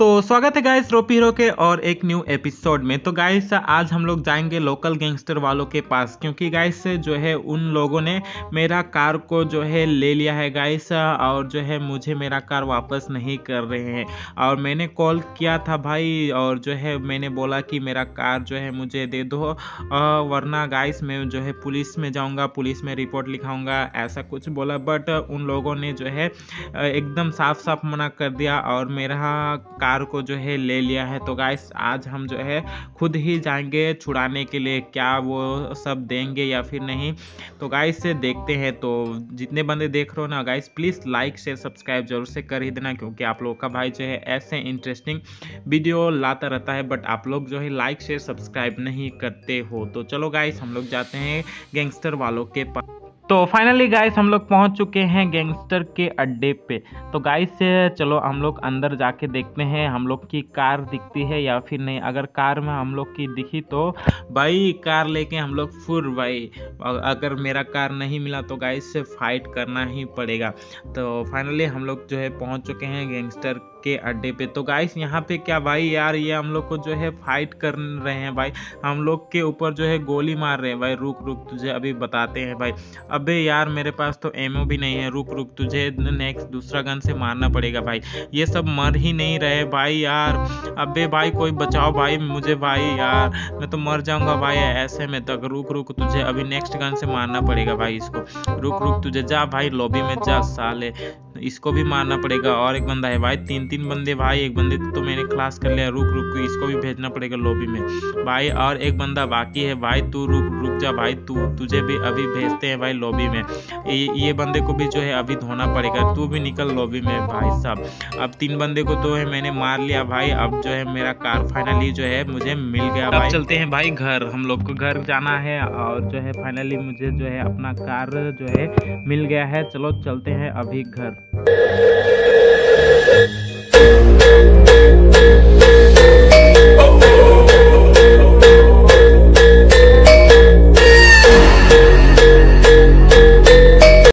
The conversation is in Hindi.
तो स्वागत है गाइस रोपी हीरो के और एक न्यू एपिसोड में। तो गाइस आज हम लोग जाएँगे लोकल गैंगस्टर वालों के पास, क्योंकि गाइस जो है, उन लोगों ने मेरा कार को जो है, ले लिया है गाइस और जो है, मुझे मेरा कार वापस नहीं कर रहे हैं। और मैंने कॉल किया था भाई, और जो है, मैंने बोला कि मेरा कार जो है, मुझे दे दो वरना गाइस मैं जो है, पुलिस में जाऊँगा, पुलिस में रिपोर्ट लिखाऊँगा, ऐसा कुछ बोला। बट उन लोगों ने जो है, एकदम साफ़ साफ़ मना कर दिया, और मेरा कार को जो है ले लिया है। तो गाइस आज हम जो है खुद ही जाएँगे छुड़ाने के लिए, क्या वो सब देंगे या फिर नहीं। तो गाइस से देखते हैं। तो जितने बंदे देख रहे हो ना guys please like share subscribe ज़रूर से कर ही देना, क्योंकि आप लोगों का भाई जो है ऐसे इंटरेस्टिंग वीडियो लाता रहता है बट आप लोग जो है लाइक शेयर सब्सक्राइब नहीं करते हो। तो चलो गाइस हम लोग जाते हैं गैंगस्टर वालों के पास। तो फाइनली गाइस हम लोग पहुँच चुके हैं गैंगस्टर के अड्डे पे। तो गाइस चलो हम लोग अंदर जाके देखते हैं, हम लोग की कार दिखती है या फिर नहीं। अगर कार में हम लोग की दिखी तो भाई, कार लेके हम लोग फुर भाई। अगर मेरा कार नहीं मिला तो गाइस से फाइट करना ही पड़ेगा। तो फाइनली हम लोग जो है पहुँच चुके हैं गैंगस्टर के अड्डे पे। तो गाइस यहाँ पे क्या भाई यार, ये हम लोग को जो है फाइट कर रहे हैं भाई। हम लोग के ऊपर जो है गोली मार रहे हैं भाई। रुक रुक, तुझे अभी बताते हैं भाई। अबे यार, मेरे पास तो एमओ भी नहीं है। रुक रुक, तुझे नेक्स्ट दूसरा गन से मारना पड़ेगा भाई। ये सब मर ही नहीं रहे भाई यार। अबे भाई, कोई बचाओ भाई मुझे भाई यार। मैं तो मर जाऊँगा भाई ऐसे में तक। रुक रुक, तुझे अभी नेक्स्ट गन से मारना पड़ेगा भाई इसको। रुक रुक, तुझे जा भाई लॉबी में जा साले। इसको भी मारना पड़ेगा। और एक बंदा है भाई तीन तीन बंदे भाई एक बंदे तो मैंने क्लास कर लिया रुक रुक इसको भी भेजना पड़ेगा लॉबी में। भाई और एक बंदा बाकी है भाई तू रुक रुक जा भाई तू तुझे भी अभी भेजते हैं भाई लॉबी में। ये, ये बंदे को भी जो है अभी धोना पड़ेगा तू भी निकल लॉबी में भाई साहब। अब तीन बंदे को तो है मैंने मार लिया भाई अब जो है मेरा कार फाइनली जो है मुझे मिल गया भाई। चलते हैं भाई घर हम लोग को घर जाना है और जो है फाइनली मुझे जो है अपना कार जो है मिल गया है। चलो चलते हैं अभी घर। Thank you.